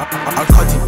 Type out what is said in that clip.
I, I, I cut it